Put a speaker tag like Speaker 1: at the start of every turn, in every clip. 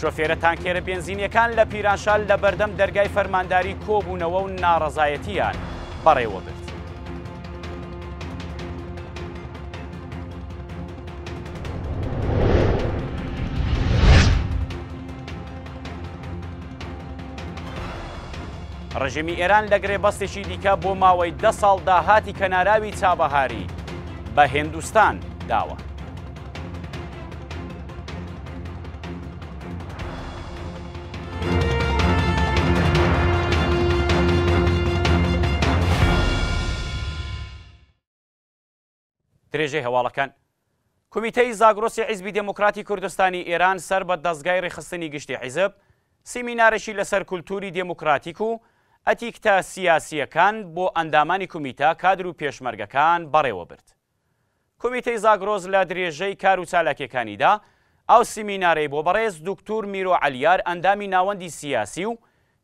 Speaker 1: شۆفێرە تانکێرە بێنزینیەکان لە پیرانشار لە بەردەم دەرگای فەرمانداری کۆبوونەوە و ناڕەزایەتییان بەڕێوە برد. ڕژێمی ئێران لە گرێبەستێکی دیکە بۆ ماوەی دە ساڵ داهاتی کەناراوی چابەهاری بە هندستان داوە. درێژەی هەواڵەکان کومیتەی زاگرۆسی حیزبی دموکراتی کوردستانی ئێران سەر بە دەستگای ڕێخستنی گشتی حیزب سیمینارێکی لەسەر کولتوری دموکراتیک و ئەتیکتە سیاسیەکان بۆ ئەندامانی کومیتە کادر و پێشمەرگەکان بەڕێوە برد. کومیتەی زاگرۆس لە درێژەی کار و چالاکیەکانیدا ئەو سیمینارەی بۆ بەڕێز دوکتور میرۆ عەلیار ئەندامی ناوەندی سیاسی و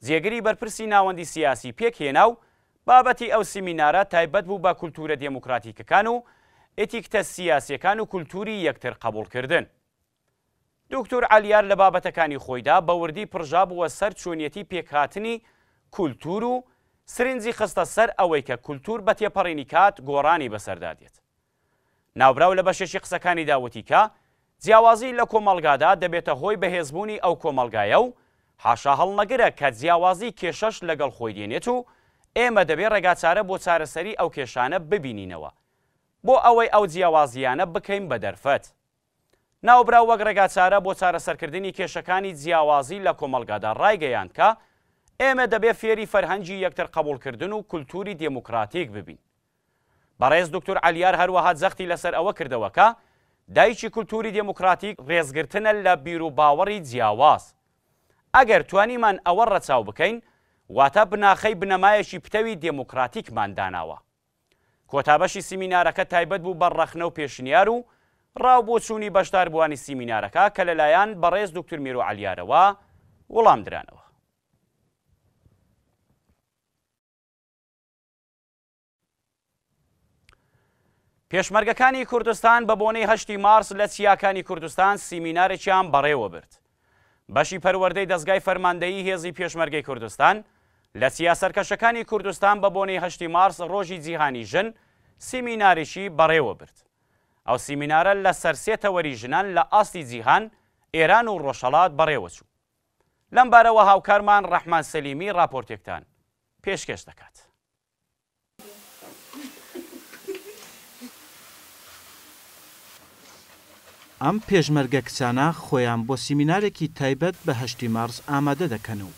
Speaker 1: جێگری بەرپرسی ناوەندی سیاسی پێک هێنا و بابەتی ئەو سیمینارە تایبەت بوو بە کولتورە دێموکراتیکەکان و ئیتیکتە سیاسیەکان و کولتوری یەکتر قەبوڵ کردن. دوکتور عەلیار لە بابەتەکانی خۆیدا بە وردی پڕژابووە سەر چۆنیەتی پێکهاتنی کولتوور و سرنجی خستە سەر ئەوەی کە کولتوور بە تێپەڕینی کات گۆڕانی بەسەردا دێت. ناوبراو لە بەشێکی قسەکانیدا وتی کە جیاوازی لە کۆمەڵگادا دەبێتە هۆی بەهێزبوونی ئەو کۆمەڵگایە و حاشا هەڵنەگرە کە جیاوازی کێشەش لەگەڵ خۆی دێنێت و ئێمە دەبێ ڕێگاچارە بۆ چارەسەری ئەو کێشانە ببینینەوە بۆ ئەوەی ئەو جیاوازییانە بکەین بە دەرفەت. ناوبراو وەک ڕێگاچارە بۆ چارەسەرکردنی کێشەکانی جیاوازی لە کۆمەڵگادا ڕایگەیاند کە، ئێمە دەبێ فێری فەرهەنگی یەکتر قبوڵکردن و کولتووری دێموکراتیک ببین. بەڕێز دوکتور عەلیار هەروەها جەختی لەسەر ئەوە کردەوە کە، دایکی کولتووری دێموکراتیک ڕێزگرتنە لە بیروباوەڕی جیاواز. ئەگەر توانیمان ئەوە ڕەچاو بکەین، واتە بناخەی بنەمایەکی پتەوی دێموکراتیکمان داناوە. کۆتا بەشی سیمینارەکە تایبەت بوو بە ڕەخنە و پێشنیار و ڕا و بۆچوونی بەشداربووانی سیمینارەکە کە لە لایان بەڕێز دوکتور میرو عەلیارەوە وڵام درانەوە. پێشمەرگەکانی کوردستان بە بۆنەی هەشتی مارس لە چیاکانی کوردستان سیمینارێکیان بەڕێوە برد. بەشی پەروەردەی دەزگای فەرماندەیی هێزی پێشمەرگەی کوردستان لە چیا سەرکەشەکانی کوردستان بە بۆنەی هەشتی مارس ڕۆژی جیهانی ژن سیمیناریشی بەڕێوە برد. ئەو سیمینارە لە سەر سێ تەوەری ژنان لە ئاستی جیهان، ئێران و ڕۆژهەڵات بەڕێوە چوو. لەم بارەوە هاوکارمان ڕەحمان سەلیمی ڕاپۆرتێکتان پێشکێش دەکات.
Speaker 2: ئەم پێشمەرگە کچانە خۆیان بۆ سیمینارێکی تایبەت بە هەشتی مارس ئامادە دەکەن و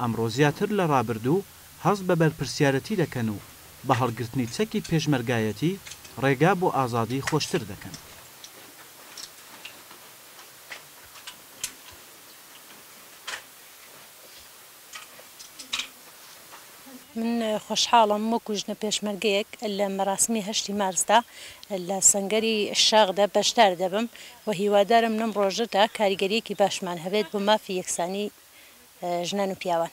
Speaker 2: ئەمڕۆ زیاتر لە رابردوو هەست بە بەرپرسیارەتی دەکەن و بە هەڵگرتنی چەکی پێشمەرگایەتی رێگا بۆ ئازادی خۆشتر دەکەن.
Speaker 3: من خۆشحاڵم وەکو ژنە پێشمەرگەیەک لە مەراسمی هەشتی مارسدا لە سەنگەری شاخدا بەشدار دەبم و هیوادارم لەم ڕۆژەدا کاریگەرییەکی باشمان هەبێت بۆ مافی یەکسانی ژنان و پیاوان.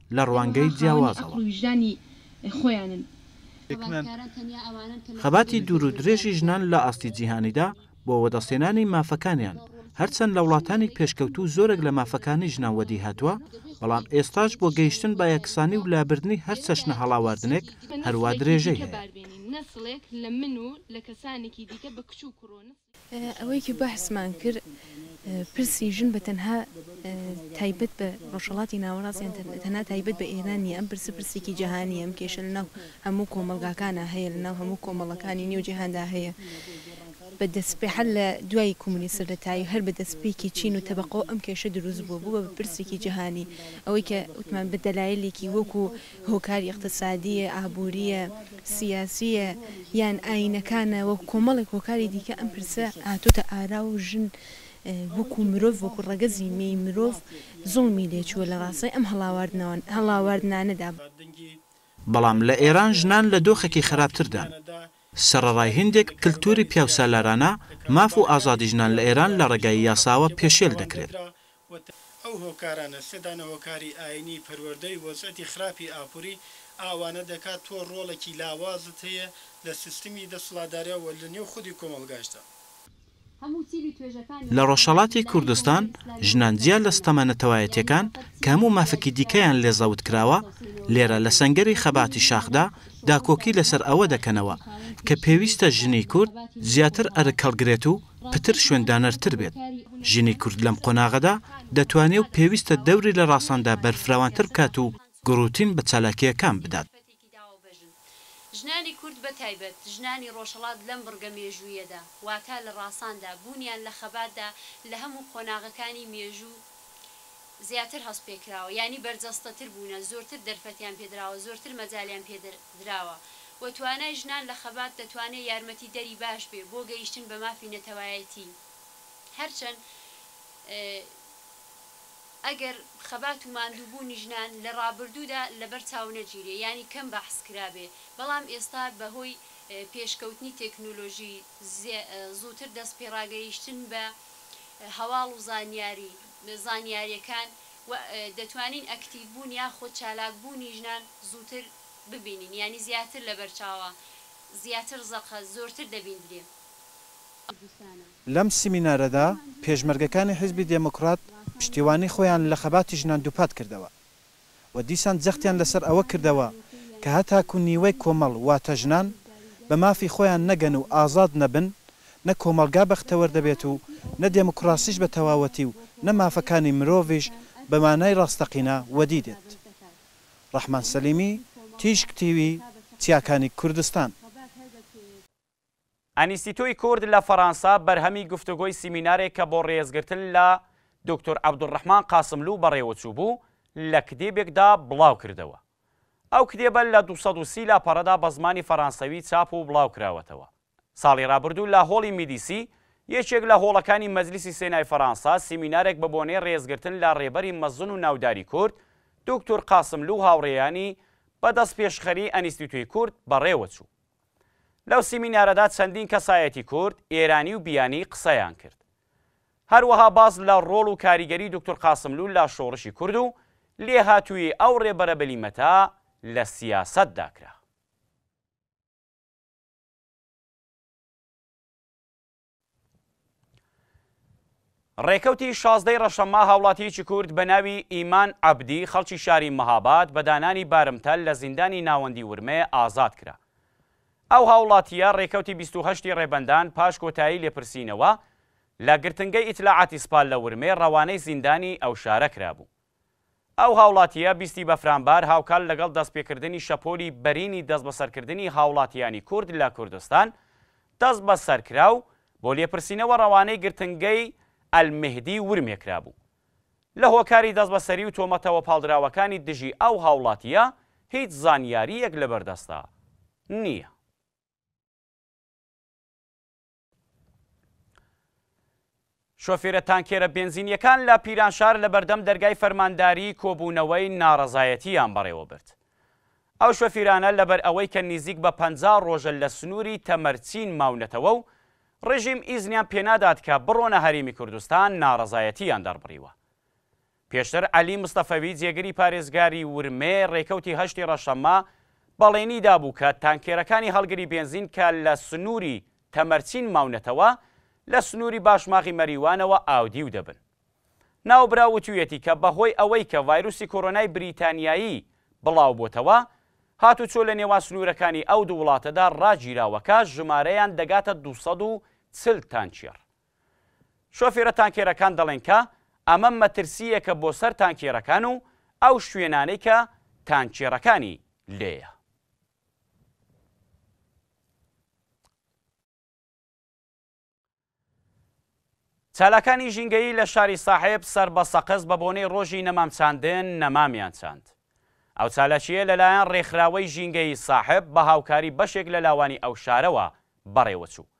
Speaker 2: لە ڕوانگەی جیاوازەوە. خەباتی دوورودرێژی ژنان لە ئاستی جیهانیدا بۆ وەدەستهێنانی مافەکانیان، هەرچەند لە وڵاتانی پێشکەوتوو زۆرێک لە مافەکانی ژنان وەدیهاتووە، بەڵام ئێستاش بۆ گەیشتن بە یەکسانی و لابردنی هەر چەشنە هەڵاواردنێک هەروا درێژەی هەیە.
Speaker 4: ئەوەیکە بەحسمان کرد پرسی ژن بە تەنها تایبەت بە ڕۆژهەڵاتی ناوەڕاست یان تەنها تایبەت بە ئێران نیە ئەم پرسە پرسێکی جیهانی ئەم کێشە لەناو هەموو کۆمەڵگاکانە هەیە لەناو هەموو کۆمەڵەکانی نێو جیهاندا هەیە بە دەسپێ هەر لە دوای کۆمونی سەرەتایی هەر بە دەسپێکی چین و تەبقەوە ئەم کێشە دروست بووە بووە بە پرسێکی جیهانی ئەوەی کە وتمان بە دەلایلێکی وەکو هۆکاری ئیقتسادییە، ئابوورییە، سیاسییە، یان ئایینەکانە، وەک کۆمەڵێک هۆکاری دیکە ئەم پرسە هاتۆتە ئارا و ژن وەکوو مرۆڤ، وەکوو ڕەگەزی مێی مرۆڤ زوڵمی لێ چووە لە ڕاستای ئەم هەڵاواردنانەدا.
Speaker 2: بەڵام لە ئێران ژنان لە دۆخێکی خراپتردان. سەڕەڕای هیندێک کلتووری پیاوسالارانە، ماف و ئازادی ژنان لە ئێران لە ڕێگای یاساوە پێشێل دەکرێت.
Speaker 5: وت، ئەو هۆکارانە، سێ دانە هۆکاری ئایینی، پەروەردەی، وەزعیەتی خراپی ئابووری، ئاوانە دەکات تۆ ڕۆڵێکی لاوازت هەیە لە سیستمی دەسڵاتداریا و لە نێو خودی کۆمەڵگاشدا.
Speaker 2: لە ڕۆژهەڵاتی کوردستان ژنان جیا لە ستەمە نەتەوایەتیەکان کە هەموو مافەکی دیکەیان لێ زەوت کراوە، لێرە لە سەنگەری خەباتی شاخدا داکۆکی لەسەر ئەوە دەکەنەوە کە پێویستە ژنی کورد زیاتر ئەرک هەڵگرێت و پتر شوێندانەرتر بێت. ژنی کورد لەم قۆناغەدا دەتوانێ و پێویستە دەوری لە ڕاساندا بەرفراوانتر بکات و گڕوتین بە چالاکییەکان بدات.
Speaker 6: ژنانی کورد بە تایبەت ژنانی ڕۆژهەڵات لەم بڕگە مێژووییەدا، واتە لە ڕاساندا، بوونیان لە خەباتدا لە هەموو قۆناغەکانی مێژوو زیاتر هەست پێکراوە یانی بەرجەستەتر بوونە زۆرتر دەرفەتیان پێدراوە زۆرتر مەجالیان پێدراوە و توانای ژنان لە خەبات دەتوانێت یارمەتی دەری باش بێ بۆ گەیشتن بە مافی نەتەوایەتی هەرچەند ئەگەر خەبات و ماندووبوونی ژنان لە ڕابردوودا لەبەر چاو نەگیرێ یانی کەم بەحس کرابێ بەڵام ئێستا بە هۆی پێشکەوتنی تێکنۆلۆژی زووتر دەست پێڕاگەیشتن بە هەواڵ و زانیاری زانیاریەکان و دەتوانین ئەکتیڤ بوون یاخود چالاک بوونی ژنان زووتر ببینین یانی زیاتر لەبەرچاوە زیاتر زەقە زۆرتر دەبیندرێ.
Speaker 2: لەم سیمینارەدا پێشمەرگەکانی حیزبی دێموکڕات پشتیوانی خۆیان لە خەباتی ژنان دووپات کردەوە. و دیسان جەختیان لەسەر ئەوە کردەوە کە هەتاکو نیوەی کۆمەڵ واتە ژنان بە مافی خۆیان نەگەن و ئازاد نەبن، نە کۆمەڵگا بەختەوەر دەبێت و نە دێموکڕاسیش بە تەواوەتی و نە مافەکانی مرۆڤیش بە مانای ڕاستەقینە وەدی دێت. ڕەحمان سەلیمی، تیشک تیوی، چیاکانی کوردستان.
Speaker 1: ئەنیستیتۆی کورد لە فەرانسە بەرهەمی گفتوگۆی سیمینارێکە بۆ ڕێزگرتن لە دوکتور عەبدولڕەحمان قاسملوو بەڕێوەچووبوو، لە کتێبێکدا بڵاو کردەوە. ئەو کتێبە لە دوو سەد و سی لاپەڕەدا بە زمانی فەرانسەوی چاپ و بڵاو کراوەتەوە. ساڵی ڕابردوو لە هۆڵی میدیسی، یەکێک لە هۆڵەکانی مەجلیسی سێنای فەرانسە، سیمینارێک بە بۆنەی ڕێزگرتن لە ڕێبەری مەزن و ناوداری کورد، دوکتور قاسملوو و هاوڕێیانی بە دەستپێشخەریی ئەنیستیتۆی کورد بەڕێوەچوو. لەو سیمینارەدا چەندین کەسایەتی کورد، ئێرانی و بیانی قسەیان کرد. هەروەها باس لە ڕۆڵ و کاریگەری دوکتور قاسملوو لە شۆڕشی کورد و لێهاتوویی ئەو ڕێبەرە بلیمەتە لە سیاسەتدا کرا. ڕێکەوتی شازدەی ڕەشەممە هاوڵاتیەکی کورد بە ناوی ئیمان عەبدی خەڵکی شاری مەهاباد بە دانانی بارمتە لە زیندانی ناوەندی ورمێ ئازاد کرا. ئەو هاوڵاتیە ڕێکەوتی 28 ڕێبەندان پاش کۆتایی لێپرسینەوە لە گرتنگەی ئیتلاعاتی سپا لە ورمێ ڕەوانەی زیندانی ئەو شارە کرابوو. ئەو هاوڵاتییە بیستی بەفرانبار هاوکات لەگەڵ دەستپێکردنی شەپۆلی بەرینی دەستبەسەرکردنی هاوڵاتییانی کورد لە کوردستان دەستبەسەرکرا و بۆ لێپرسینەوە ڕەوانەی گرتنگەی ئەلمێهدی ورمێ کرابوو. لە هۆکاری دەستبەسەری و تۆمەتە وەپاڵدراوەکانی دژی ئەو هاوڵاتییە هیچ زانیارییەک لەبەردەستدا نییە. شۆفێرە تانکێرە بێنزینیەکان لە پیرانشار لە بەردەم دەرگای فەرمانداری کۆبوونەوەی ناڕەزایەتییان بەڕێوە برد. ئەو شۆفیرانە لەبەر ئەوەی کە نیزیک بە پەنجا ڕۆژە لە سنووری تەمەرچین ماونەتەوە و ڕژیم ئیزنیان پێنادات کە بڕۆنە هەرێمی کوردستان ناڕەزایەتییان دەربڕیوە. پێشتر عەلی مستەفەوی جێگری پارێزگاری ورمێ رێکەوتی هەشتی رەشەممە بەڵێنی دابوو کە تانکێرەکانی هەڵگری بێنزین کە لە سنووری تەمەرچین ماونەتەوە لە سنووری باشماخی مەریوانەوە ئاودیو دەبن. ناوبراو وتویەتی کە بەهۆی ئەوەی کە ڤایرۆسی کۆرۆنای بریتانیایی بڵاوبۆتەوە، هاتوچۆ لە نێوان سنوورەکانی ئەو دوو وڵاتەدا راگیراوە کە ژمارەیان دەگاتە دوو سەد و چل تانکێڕ. شۆفێرە تانکێرەکان دەڵێن کە ئەمە مەترسییەکە بۆ سەر تانکێرەکان و ئەو شوێنانەی کە تانکێرەکانی لێیە. چالاکانی ژینگەیی لە شاری ساحێب سەر بە سەقز بە بۆنەی ڕۆژی نەمامچاندن نەمامیان چاند. ئەو چالاکیە لەلایەن ڕێکخراوەی ژینگەیی ساحێب بە هاوکاری بەشێک لە لاوانی ئەو شارەوە بەڕێوەچوو.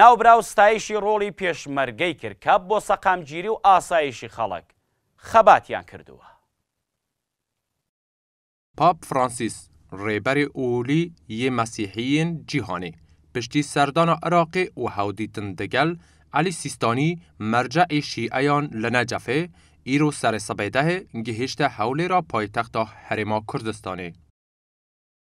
Speaker 1: ناوبراو ستایشی ڕۆڵی پێشمەرگەی کرد کە بۆ سەقامگیری و ئاسایشی خەڵک خەباتیان کردووە.
Speaker 7: پاپ فرانسیس، ڕێبەرێ ئوولی یێ مەسیحییێن جیهانێ، پشتی سەردانا عراقێ و هەودیتن دگەل عەلی سیستانی، مەرجەعێ شیعەیان لە نەجەفێ، ئیرۆ سەرێ سبێدەێ گهێشتە هەولێرا پایتەختا هەرێما کوردستانێ.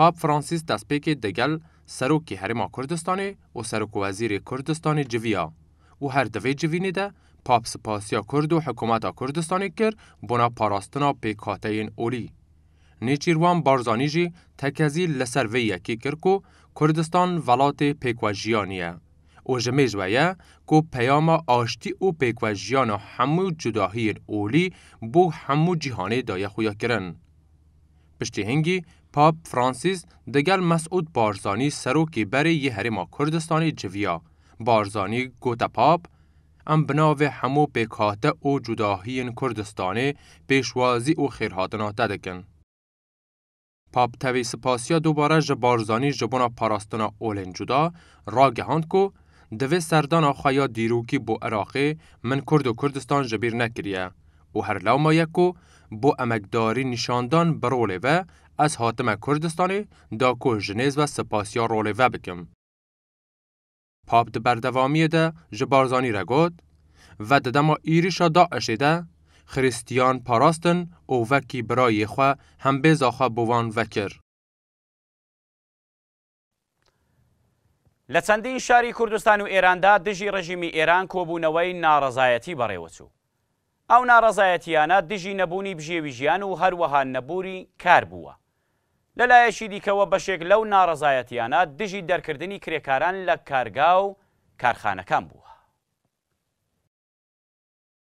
Speaker 7: پاپ فرانسیس دەسپێکێ دگەل سەرۆکی هەرێما کوردستانێ و سەرۆک وەزیرێ کوردستانێ جڤیا و هەر دە ڤێ جڤینێ دە پاپ سپاسیا کورد و حکومەتا کوردستانێ کرد بۆنە پاراستنا پێکهاتەیێن ئولی نێچیروان بارزانی ژی تەکەزی لە سەر ڤێ یەکی کرد کو کوردستان ڤەڵاتێ پێکوەژیانیە و ژمێژ ڤەیە کو پەیاما ئاشتی و پێکوەژیانا هەموو جوداهیێن ئولی بۆ هەموو جیهانێ دایە خویاکرن. پشتی هنگی پاپ فرانسیس دگەل مەسعود بارزانی سەرۆکی بەرێ ی هەرێما کوردستانی جڤیا، بارزانی گوتە پاپ، ئەم بناڤێ هەموو پێکهاتە و جوداهیین کوردستانێ پێشوازی و خێرهاتنا تە دکن. پاپ تەوێ سپاسیا دوبارە ژە بارزانی ژە بونا پاراستنا ئولێن جودا، راگهاند کو، دڤێ سەردانا خوە یا دیرووکی بۆ عراقێ، من کورد و کوردستان ژە بیر نەکریە و هەر لەو مایە کو بۆ ئەمەکداری نیشاندان بە ڕۆڵێ ڤە ئەز هاتمە کوردستانێ دا کو ژنێز ڤە سپاسیا ڕۆڵێ ڤە بکم. پاپ دە بەردەوامیێ دە ژە بارزانی رە گۆت، ڤە دە دەما ئیریشا داعشێ دە، خریستیان پاراستن و ڤە کی برایێ خوە هەمبێزا خوە بوان ڤە کر.
Speaker 1: لە چەندین شاری کوردستان و ئێراندا دژی ڕژیمی ئێران کۆبوونەوەی ناڕەزایەتی بەڕێوەچوو. ئەو ناڕەزایەتییانە دژی نەبوونی بژێوی ژیان و هەروەها نەبوونی کار بووە. لە لایەکی دیکەوە بەشێک لەو ناڕەزایەتییانە دژی دەرکردنی کرێکاران لە کارگا و کارخانەکان بووە.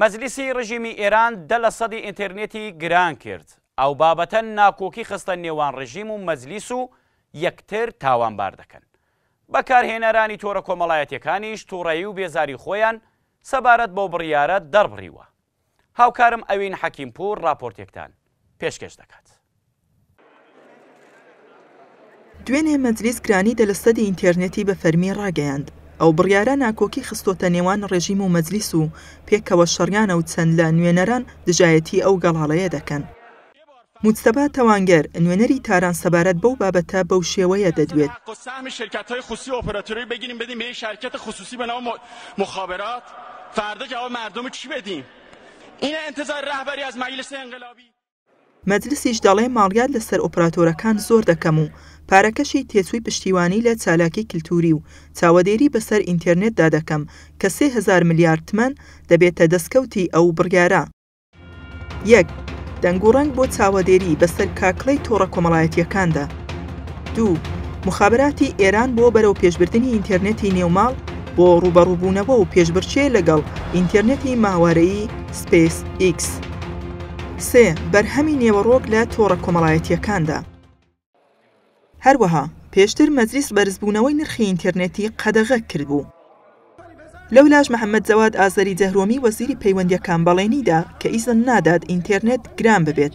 Speaker 1: مەجلیسی ڕژیمی ئێران دە لە سەدی ئینتێرنێتی گران کرد. ئەو بابەتە ناکۆکی خستە نێوان ڕژیم و مەجلیس و یەکتر تاوانبار دەکەن. بەکارهێنەرانی تۆرە کۆمەڵایەتیەکانیش توڕەیی و بێزاری خۆیان سەبارەت بەو بڕیارە دەربڕیوە. هاوکارم ئەوین حەکیمپوور ڕاپۆرتێکتان پێشکێش دەکات.
Speaker 8: دوێنێ مەجلیس گرانی دە لە سەدی ئینتێرنێتی بە فەرمی ڕاگەیاند. ئەو بڕیارە ناکۆکی خستۆتە نێوان ڕێژیم و مەجلیس و پێکەوە شەڕیانە و چەند لە نوێنەران دژایەتی ئەو گەڵاڵەیە دەکەن. موجتەبا تەوانگەر، نوێنەری تاران سەبارەت بەو بابەتە بەو شێوەیە دەدوێت. مەجلسیش دەڵێ ماڵیات لە سەر ئۆپراتۆرەکان زۆر دەکەم و پارەکەشی تێچووی پشتیوانی لە چالاکی کلتووری و چاوەدێری بە سەر ئینتێرنێتدا دەکەم کە سێ هەزار ملیار تمەن دەبێتە دەسکەوتی ئەو بڕیارە یەک، دەنگ و ڕەنگ بۆ چاوەدێری بەسەر کاکڵەی تۆڕە کۆمەڵایەتییەکاندا. دوو، موخابەراتی ئێران بۆ بەرەوپێشبردنی ئینتێرنێتی نێوماڵ بۆ ڕووبەڕووبوونەوە و پێشبرکێ لەگەڵ ئینتێرنێتی ماوارەیی سپەیس ئیکس. سێ، بەرهەمی نێوەڕۆک لە تۆڕە کۆمەڵایەتییەکاندا. هەروەها پێشتر مەجلیس بەرزبوونەوەی نرخی ئینتێرنێتی قەدەغە کردبوو. لەولاش محەممەد جەواد ئازەری جەهرۆمی وەزیری پەیوەندییەکان بەڵێنی دا کە ئیزن نادات ئینتێرنێت گران ببێت.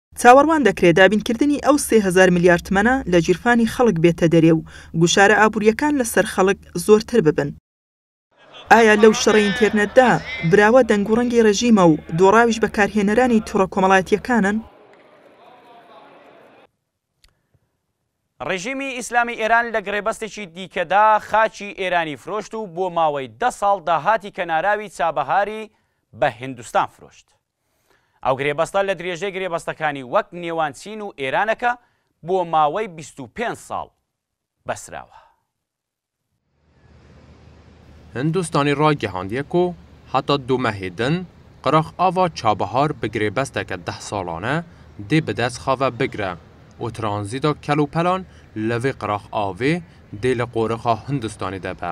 Speaker 8: چاوەڕوان دەکرێ دابینکردنی ئەو سێ هەزار ملیار تمەنە لە گیرفانی خەڵک بێتە دەرێ و گوشارە ئابوورییەکان لە سەر خەڵک زۆرتر ببن. ئایا لەو شەڕەی ئینتێرنێتدا، براوە دەنگوڕەنگی ڕێژیمە و دۆڕاویش بەکارهێنەرانی توڕە کۆمەڵایەتییەکانن؟
Speaker 1: ڕێژیمی ئیسلامی ئێران لە گڕێبەستێکی دیکەدا خاکی ئێرانی فرۆشت و بۆ ماوەی دە ساڵ داهاتی کەناراوی چابەهاری بە هندستان فرۆشت. ئەو گرێبەستە لە درێژەی گرێبەستەکانی وەک نێوان چین و ئێرانە کە بۆ ماوەی بیست و پێنج ساڵ بەسراوە.
Speaker 7: هندستانی راگەیاندیە کو هەتا دومەهی دن قرخ ئاوا چابەهار بە گرێبەستەکە دە ساڵانە دێ بەدەس خاڤە بگرە و ترانزیدا کەلوپەلان لە ڤی قرخ ئاڤێ دێ لە قۆرخا هندستانی دە بە.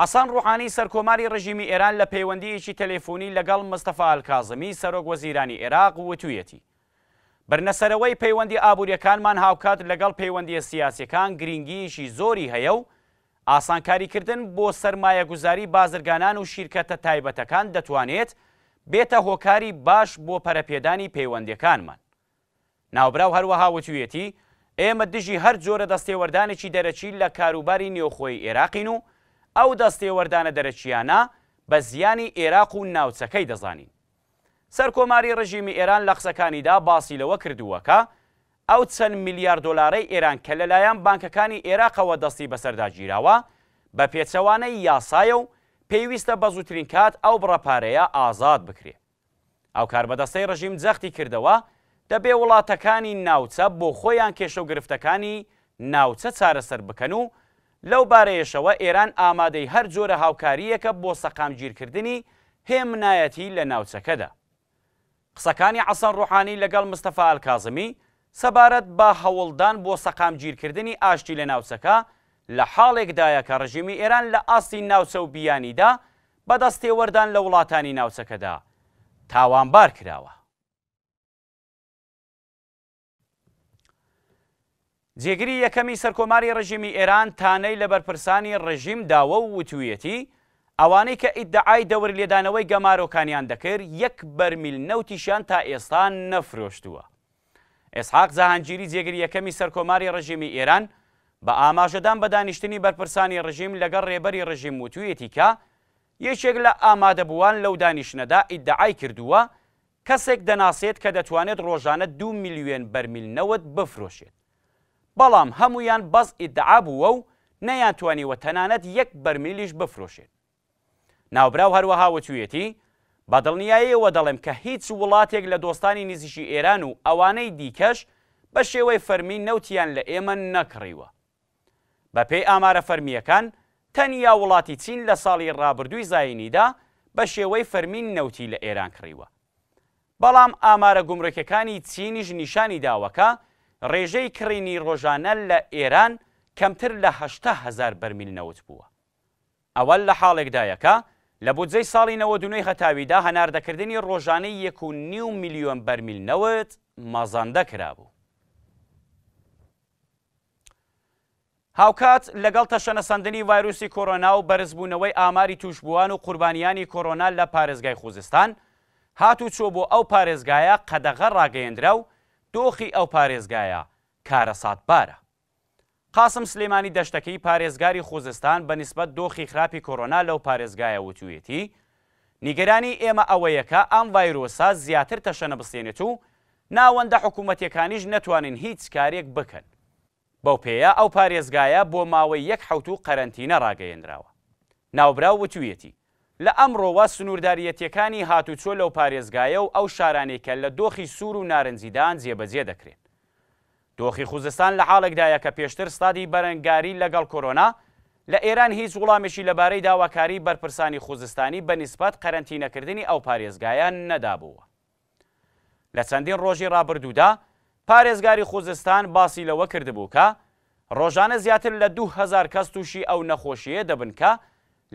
Speaker 1: حەسەن ڕوحانی سەرکۆماری ڕژیمی ئێران لە پەیوەندییەکی تەلەفۆنی لەگەڵ مستەفا ئەلکازمی سەرۆک وەزیرانی ئێراق وتوویەتی، بردنەسەرەوەی پەیوەندی ئابوورییەکانمان هاوکات لەگەڵ پەیوەندییە سیاسییەکان گرینگییەکی زۆری هەیە و ئاسانکاریکردن بۆ سەرمایەگوزاری بازرگانان و شیرکەتە تایبەتەکان دەتوانێت بێتە هۆکاری باش بۆ پەرەپێدانی پەیوەندییەکانمان. ناوبراو هەروەها وتویەتی، ئێمە دژی هەر جۆرە دەستێوەردانێکی دەرەکی لە کاروباری نێوخۆی ئێراقین و ئەو دەستێوەردانە دەرەکییانە بە زیانی ئێراق و ناوچەکەی دەزانین. سەرکۆماری ڕژیمی ئێران لە قسەکانیدا باسی لەوە کردووە کە ئەو چەند میلیارد دۆلارەی ئێران کە لەلایەن بانکەکانی ئێراقەوە دەستی بەسەردا گیراوە بە پێچەوانەی یاسایە و پێویستە بە زووترین کات ئەو بڕە پارەیە ئازاد بکرێت. ئەو کاربەدەستەی ڕژیم جەختی کردەوە، دەبێ وڵاتەکانی ناوچە بۆ خۆیان کێشە و گرفتەکانی ناوچە چارەسەر بکەن و لەو بارەیەشەوە ئێران ئامادەی هەر جۆرە هاوکارییەکە بۆ سەقامگیرکردنی هێمنایەتی لە ناوچەکەدا. قسەکانی عەسەن ڕوحانی لەگەڵ مستەفا ئەلکازمی سەبارەت بە هەوڵدان بۆ سەقامگیرکردنی ئاشتی لە ناوچەکە لە حاڵێکدایە کە ڕژیمی ئێران لە ئاستی ناوچە و بیانیدا بە دەستێوەردان لە وڵاتانی ناوچەکەدا تاوانبار کراوە. جێگری یەکەمی سەرکۆماری ڕژیمی ئێران تانەی لە بەرپرسانی ڕژیم داوە و وتوویەتی، ئەوانەی کە ئیدعای دەور لێدانەوەی گەمارۆکانیان دەکرد، یەک بەرمیل نەوتیشیان تا ئێستا نەفرۆشتووە. ئیسحاق جەهانگیری جێگری یەکەمی سەرکۆماری ڕژیمی ئێران بە ئاماژەدان بە دانیشتنی بەرپرسانی ڕژیم لەگەڵ ڕێبەری ڕژیم وتوویەتی کە یەکێک لە ئامادەبووان لەو دانیشتنەدا ئیدعای کردووە کەسێک دەناسێت کە دەتوانێت ڕۆژانە دوو ملیۆن بەرمیل نەوت بفرۆشێت بەڵام هەموویان بەس ئیدعا بووە و نەیانتوانیوە تەنانەت یەک بەرمیلیش بفرۆشێت. ناوبراو هەروەها وتویەتی، بە دڵنیاییەوە دەڵێم کە هیچ وڵاتێک لە دۆستانی نزیکی ئێران و ئەوانەی دیکەش بە شێوەی فەرمی نەوتیان لە ئێمە نەکڕیوە. بە پێی ئامارە فەرمییەکان، تەنیا وڵاتی چین لە ساڵی ڕابردووی زایینیدا بە شێوەی فەرمی نەوتی لە ئێران کڕیوە. بەڵام ئامارە گومرکەکانی چینیش نیشانی داوە کە ڕێژەی کڕینی ڕۆژانە لە ئێران کەمتر لە هەشتا هەزار بەرمیل نەوت بووە. ئەوە لە حاڵێکدایە کە، لە بودجەی ساڵی نەوەد و نۆ ی هەتاویدا هەناردەکردنی ڕۆژانەی یەک و نیو ملیۆن بەرمیل نەوت مەزەندە کرابوو. هاوکات لەگەڵ تەشەنەسەندنی ڤایرۆسی کۆرۆنا و بەرزبوونەوەی ئاماری تووشبووان و قوربانیانی کۆرۆنا لە پارێزگای خوزستان، هاتوچۆ بۆ ئەو پارێزگایە قەدەغە ڕاگەیێندرا و دۆخی ئەو پارێزگایە کارەساتبارە. قاسم سلیمانی دەشتەکەی پارێزگاری خوزستان بە نیسبەت دۆخی خراپی کۆرۆنا لەو پارێزگایە وتویەتی، نیگەرانی ئێمە ئەوەیە کە ئەم ڤایرۆسە زیاتر تەشەنە بستێنێت و ناوەندە حکوومەتییەکانیش نەتوانن هیچ کارێک بکەن. بەو پێیە ئەو پارێزگایە بۆ ماوەی یەک حەوتوو قەرەنتینە ڕاگەیێنراوە. ناوبراو وتویەتی، لە ئەمڕۆوە سنووردارییەتییەکانی هاتوچۆ لەو پارێزگایە و ئەو شارانەی کە لە دۆخی سوور و نارنجیدان جێبەجێ دەکرێن. دۆخی خوزستان لە حاڵێکدایە کە پێشتر ستادی بەرەنگاری لەگەڵ کۆرۆنا، لە ئێران هیچ وڵامێکی لەبارەی داواکاریی بەرپرسانی خوزستانی بە نیسبەت قەرەنتینەکردنی ئەو پارێزگایە نەدابووە. لە چەندین ڕۆژی ڕابردوودا، پارێزگاری خوزستان باسی لەوە کردبوو کە، ڕۆژانە زیاتر لە دوو هەزار کەس تووشی ئەو نەخۆشییە دەبن کە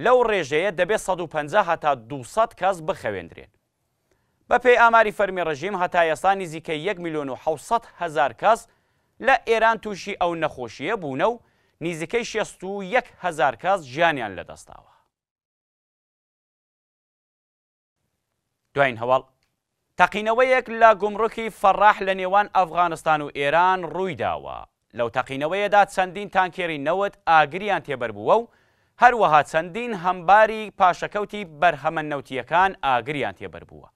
Speaker 1: لەو ڕێژەیە دەبێ سەد و پەنجا هەتا دوو سەد کەس بخەوێندرێن. بەپێی ئاماری فەرمی ڕژیم هەتا ئێستا نزیکەی یەک ملیۆن و حەوت سەد هەزار کەس لە ئێران تووشی ئەو نەخۆشییە بوونە و نیزیکەی شێست و یەک هەزار کەس گیانیان لەدەستداوە. دوایین هەواڵ، تەقینەوەیەک لە گومرکی فەڕاح لە نێوان ئەفغانستان و ئێران ڕوویداوە، لەو تەقینەوەیەدا چەندین تانکێری نەوت ئاگریان تێبەربووە و هەروەها چەندین هەمباری پاشەکەوتی بەرهەمە نەوتییەکان ئاگریان تێبەربووە.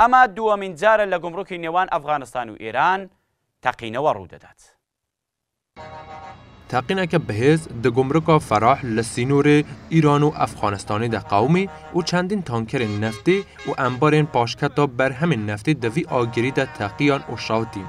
Speaker 1: ئەمە دووەمین جارە لە گومرکی نێوان ئەفغانستان و ئێران تەقینەوە ڕوودەدات.
Speaker 7: تەقینەکە بەهێز دە گومرکا فەراح لە سینوورێ ئیران و ئەفغانستانێ دە قەومی و چەندین تانکێرێن نەفتی و ئەمبارێن پاشکەتا بەرهەمێن نەفتی دە ڤی ئاگریدا تەقییان و شاوتین.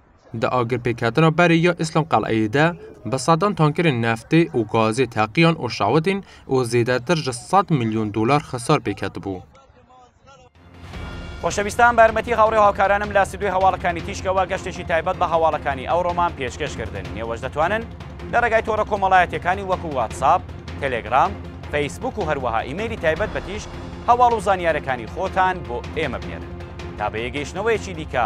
Speaker 7: دە ئاگر پێکهاتنە بەرێ یا ئیسلام قەڵەیدە بە سەدان تانکرێن نەفتێ و گازێ تاقییان و شاوەتین و زێدەتر ژە سەد میلیۆن دلار خەسار پێکهات بوو.
Speaker 1: خۆشەویستان بارمەتی هاوڕێ و هاوکارانم لە سیدوی هەواڵەکانی تیشکەوە گەشتێکی تایبەت بە هەواڵەکانی ئەو ڕۆمان پێشکەش کردن نێوەش دەتوانن لە ڕێگای تۆڕە کۆمەڵایەتەکانی وەکو واتساپ، تەلێگرام، فەیسبوک و هەروەها ئیمەیلی تایبەت بە تیشک هەواڵ و زانیارەکانی خۆتان بۆ ئێمە بنێرن تا بە یەگەیشتنەوەیەکی دیکە